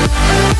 Música